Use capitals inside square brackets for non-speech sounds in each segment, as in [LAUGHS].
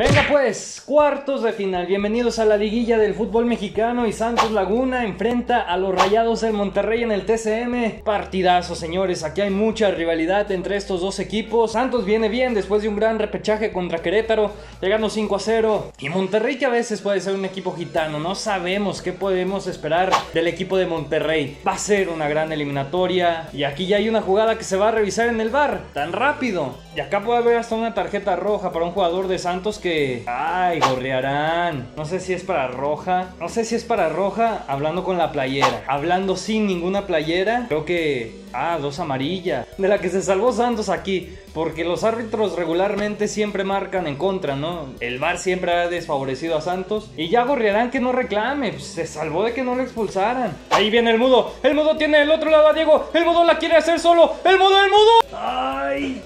Venga pues, cuartos de final. Bienvenidos a la liguilla del fútbol mexicano y Santos Laguna enfrenta a los Rayados del Monterrey en el TCM. Partidazo, señores. Aquí hay mucha rivalidad entre estos dos equipos. Santos viene bien después de un gran repechaje contra Querétaro, llegando 5 a 0. Y Monterrey que a veces puede ser un equipo gitano. No sabemos qué podemos esperar del equipo de Monterrey. Va a ser una gran eliminatoria. Y aquí ya hay una jugada que se va a revisar en el bar. Tan rápido. Y acá puede haber hasta una tarjeta roja para un jugador de Santos que Ay, gorrearán. No sé si es para roja. No sé si es para roja hablando con la playera. Hablando sin ninguna playera. Creo que... Ah, dos amarillas. De la que se salvó Santos aquí. Porque los árbitros regularmente siempre marcan en contra, ¿no? El VAR siempre ha desfavorecido a Santos. Y ya gorrearán que no reclame. Pues, se salvó de que no lo expulsaran. Ahí viene el mudo. El mudo tiene el otro lado a Diego. El mudo la quiere hacer solo. El mudo, el mudo. Ay,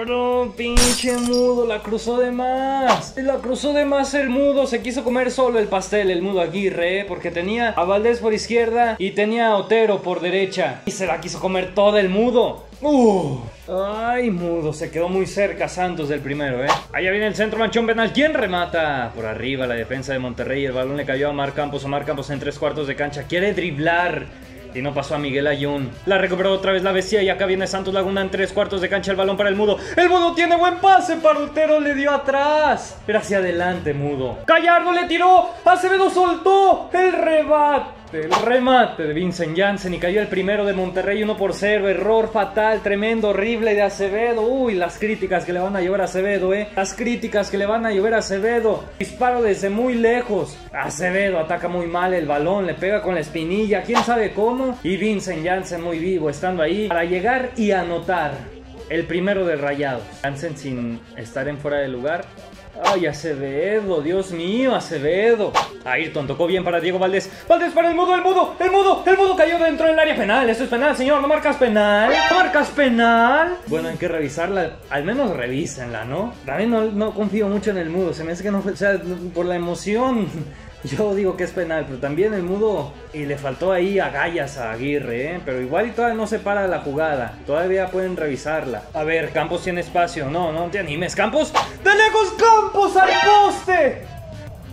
cabrón. Pinche mudo. La cruzó de más. La cruzó de más el mudo. Se quiso comer solo el pastel, el mudo Aguirre. ¿eh? Porque tenía a Valdés por izquierda y tenía a Otero por derecha. Y se la quiso comer todo el mudo. Uh. Ay, mudo, se quedó muy cerca Santos del primero, ¿eh? Allá viene el centro manchón penal. ¿Quién remata? Por arriba la defensa de Monterrey. El balón le cayó a Mar Campos. Omar Campos en tres cuartos de cancha. Quiere driblar. Y no pasó a Miguel Ayun. La recuperó otra vez la bestia y acá viene Santos Laguna en tres cuartos de cancha. El balón para el mudo. El mudo tiene buen pase. Parutero le dio atrás. Pero hacia adelante, mudo. Gallardo le tiró. Acevedo soltó. El rebate. El remate de Vincent Janssen y cayó el primero de Monterrey 1 por 0. Error fatal, tremendo, horrible de Acevedo. Uy, las críticas que le van a llevar a Acevedo, eh. Las críticas que le van a llevar a Acevedo. Disparo desde muy lejos. Acevedo ataca muy mal el balón, le pega con la espinilla, quién sabe cómo. Y Vincent Janssen muy vivo, estando ahí para llegar y anotar. El primero de Rayado. Janssen sin estar en fuera de lugar Ay, Acevedo, Dios mío, Acevedo. Ayrton tocó bien para Diego Valdés. Valdés para el mudo, el mudo, el mudo, el mudo cayó dentro del área penal. Eso es penal, señor. No marcas penal. ¿No marcas penal. Bueno, hay que revisarla. Al menos revísenla, ¿no? También no, no confío mucho en el mudo. Se me hace que no. O sea, por la emoción. [LAUGHS] Yo digo que es penal, pero también el mudo. Y le faltó ahí a Gallas a Aguirre, ¿eh? Pero igual y todavía no se para la jugada. Todavía pueden revisarla. A ver, Campos tiene espacio. No, no te animes, Campos. ¡De lejos, Campos! ¡Al poste!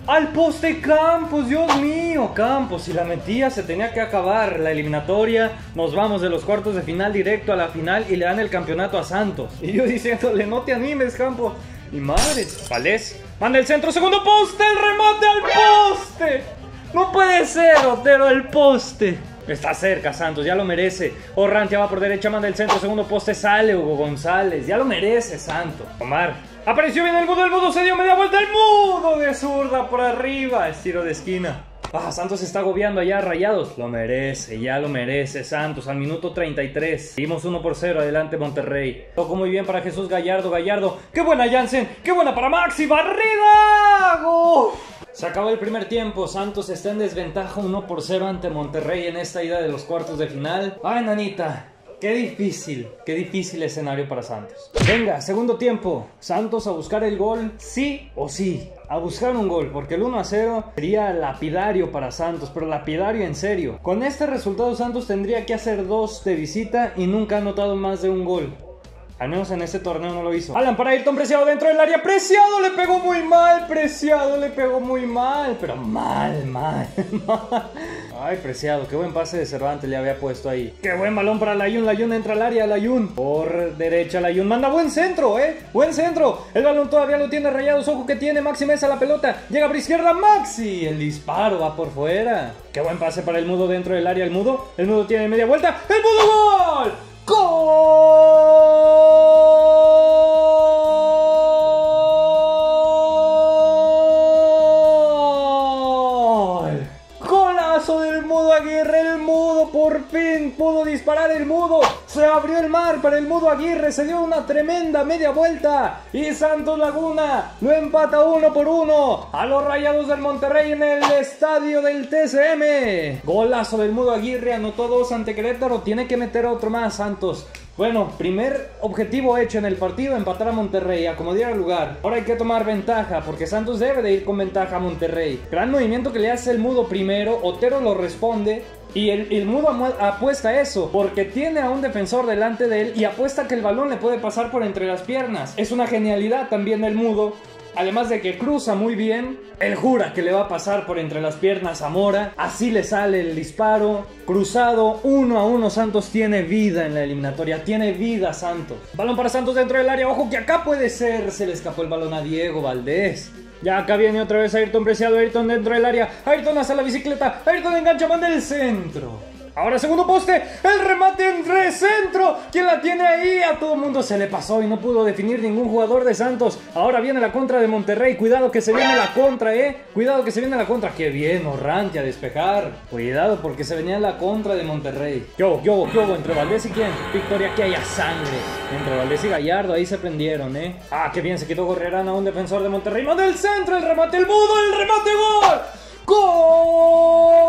¡Al poste Campos! ¡Dios mío! Campos, si la metía se tenía que acabar la eliminatoria. Nos vamos de los cuartos de final directo a la final y le dan el campeonato a Santos. [LAUGHS] Y yo diciéndole, no te animes, Campos. Mi madre. Valés. Manda el centro, segundo poste, el remate al poste. No puede ser, Otero, el poste. Está cerca Santos, ya lo merece. Orrantia va por derecha, manda el centro, segundo poste, sale Hugo González. Ya lo merece Santos. Omar. Apareció bien el mudo, el mudo se dio media vuelta, el mudo de zurda por arriba. Estiro de esquina. Ah, Santos está agobiando allá, rayados. Lo merece, ya lo merece. Santos al minuto 33. Seguimos 1 por 0. Adelante, Monterrey. Tocó muy bien para Jesús Gallardo. Gallardo. ¡Qué buena, Jansen! ¡Qué buena para Maxi! ¡Barrida! Se acabó el primer tiempo. Santos está en desventaja 1 por 0 ante Monterrey en esta ida de los cuartos de final. ¡Ay, nanita! Qué difícil, qué difícil escenario para Santos. Venga, segundo tiempo. Santos a buscar el gol, sí o sí. A buscar un gol, porque el 1 a 0 sería lapidario para Santos, pero lapidario en serio. Con este resultado Santos tendría que hacer dos de visita y nunca ha anotado más de un gol. Al menos en este torneo no lo hizo. Alan para Ayrton Preciado dentro del área. Preciado le pegó muy mal. Preciado le pegó muy mal. Pero mal, mal, [LAUGHS] mal. Ay, Preciado. Qué buen pase de Cervantes le había puesto ahí. Qué buen balón para Layun. Layun entra al área. Layun. Por derecha Layun. Manda buen centro, eh. Buen centro. El balón todavía lo tiene rayados. Ojo que tiene Maxi Mesa la pelota. Llega por izquierda Maxi. El disparo va por fuera. Qué buen pase para el mudo dentro del área. El mudo. El mudo tiene media vuelta. El mudo gol. ¡Gol! Mar para el Mudo Aguirre. Se dio una tremenda media vuelta. Y Santos Laguna lo empata uno por uno a los Rayados del Monterrey en el estadio del TCM. Golazo del Mudo Aguirre. Anotó dos ante Querétaro. Tiene que meter otro más Santos. Bueno, primer objetivo hecho en el partido, empatar a Monterrey, acomodar el lugar. Ahora hay que tomar ventaja, porque Santos debe de ir con ventaja a Monterrey. Gran movimiento que le hace el Mudo primero, Otero lo responde. Y el, el Mudo apuesta a eso, porque tiene a un defensor delante de él y apuesta que el balón le puede pasar por entre las piernas. Es una genialidad también el Mudo, Además de que cruza muy bien, él jura que le va a pasar por entre las piernas a Mora. Así le sale el disparo. Cruzado, uno a uno. Santos tiene vida en la eliminatoria. Tiene vida Santos. Balón para Santos dentro del área. Ojo que acá puede ser. Se le escapó el balón a Diego Valdés. Ya acá viene otra vez Ayrton Preciado. Ayrton dentro del área. Ayrton hacia la bicicleta. Ayrton engancha, manda el centro. Ahora segundo poste, el remate entre centro. ¿Quién la tiene ahí? A todo el mundo se le pasó y no pudo definir ningún jugador de Santos. Ahora viene la contra de Monterrey. Cuidado que se viene la contra, eh. Cuidado que se viene la contra. Qué bien, Orranti a despejar. Cuidado porque se venía la contra de Monterrey. Yo, yo, yo, entre Valdés y quién. Victoria que haya sangre. Entre Valdés y Gallardo, ahí se prendieron, eh. Ah, qué bien, se quitó Gorrerán a un defensor de Monterrey. Manda el centro, el remate, el mudo, el remate, gol. ¡Gol!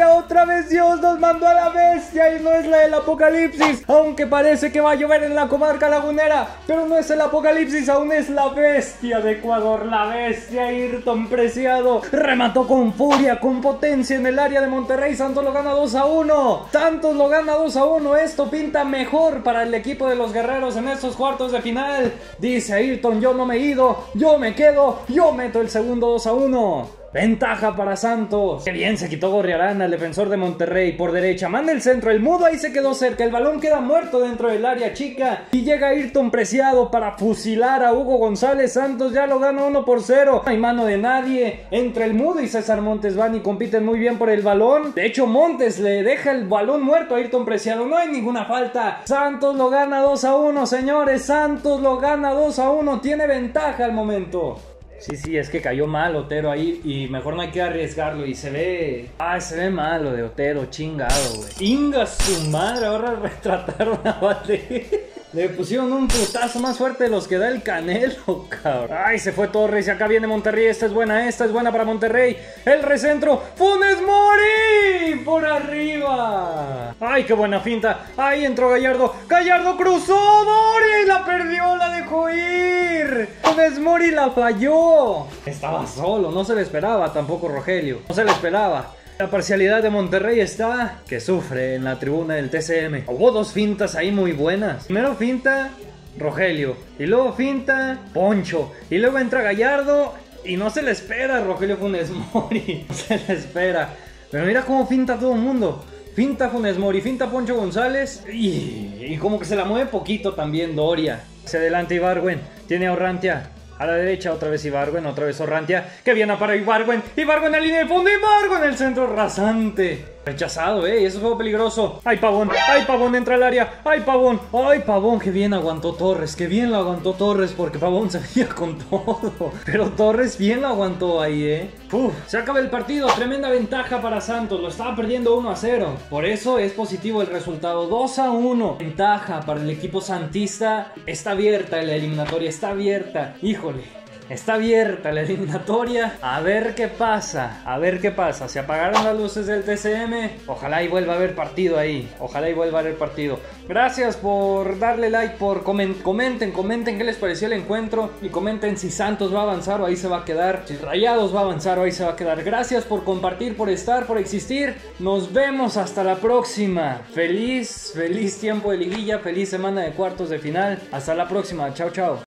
Otra vez Dios nos mandó a la bestia y no es la del apocalipsis, aunque parece que va a llover en la comarca lagunera, pero no es el apocalipsis, aún es la bestia de Ecuador, la bestia Ayrton Preciado, remató con furia, con potencia en el área de Monterrey, Santos lo gana 2 a 1, Santos lo gana 2 a 1, esto pinta mejor para el equipo de los guerreros en estos cuartos de final, dice Ayrton, yo no me he ido, yo me quedo, yo meto el segundo 2 a 1. Ventaja para Santos. Qué bien se quitó Gorriarán al defensor de Monterrey por derecha. Manda el centro. El mudo ahí se quedó cerca. El balón queda muerto dentro del área chica. Y llega Ayrton Preciado para fusilar a Hugo González. Santos ya lo gana 1 por 0. No hay mano de nadie. Entre el mudo y César Montes van y compiten muy bien por el balón. De hecho, Montes le deja el balón muerto a Ayrton Preciado. No hay ninguna falta. Santos lo gana 2 a 1, señores. Santos lo gana 2 a 1. Tiene ventaja al momento. Sí, sí, es que cayó mal Otero ahí y mejor no hay que arriesgarlo. Y se ve. Ah, se ve mal lo de Otero, chingado, güey. Inga su madre, ahora [LAUGHS] retrataron a Valdés. Le pusieron un putazo más fuerte de los que da el Canelo, [LAUGHS] cabrón. Ay, se fue Torres y acá viene Monterrey. Esta es buena, esta es buena para Monterrey. El recentro. Funes Mori por arriba. Ay, qué buena finta. Ahí entró Gallardo. Gallardo cruzó. Mori la perdió, la dejó ir. Funes Mori la falló. Estaba solo, no se le esperaba tampoco Rogelio. No se le esperaba. La parcialidad de Monterrey está que sufre en la tribuna del TCM. Hubo dos fintas ahí muy buenas. Primero finta Rogelio y luego finta Poncho y luego entra Gallardo y no se le espera Rogelio Funes Mori. [LAUGHS] No se le espera. Pero mira cómo finta todo el mundo. Finta Funes Mori, finta Poncho González y, y como que se la mueve poquito también Doria. Se adelanta Ibarwen, tiene a Orrantia, a la derecha otra vez Ibargüen, otra vez Orrantia. Que viene para Ibargüen. Ibargüen en la línea de fondo. Ibargüen en el centro rasante. Rechazado, eh. Eso fue peligroso. ¡Ay, pavón! ¡Ay, pavón! Entra al área. ¡Ay, pavón! ¡Ay, pavón! ¡Qué bien aguantó Torres! ¡Qué bien lo aguantó Torres! Porque pavón se [LAUGHS] veía con todo. Pero Torres bien lo aguantó ahí, eh. Uf, se acaba el partido. Tremenda ventaja para Santos. Lo estaba perdiendo 1 a 0. Por eso es positivo el resultado. 2 a 1. Ventaja para el equipo santista. Está abierta la eliminatoria. Está abierta. Híjole. Está abierta la eliminatoria. A ver qué pasa. A ver qué pasa. Se apagaron las luces del TCM. Ojalá y vuelva a haber partido ahí. Ojalá y vuelva a haber partido. Gracias por darle like, por comenten, comenten qué les pareció el encuentro. Y comenten si Santos va a avanzar o ahí se va a quedar. Si Rayados va a avanzar o ahí se va a quedar. Gracias por compartir, por estar, por existir. Nos vemos hasta la próxima. Feliz, feliz tiempo de liguilla. Feliz semana de cuartos de final. Hasta la próxima. Chao, chao.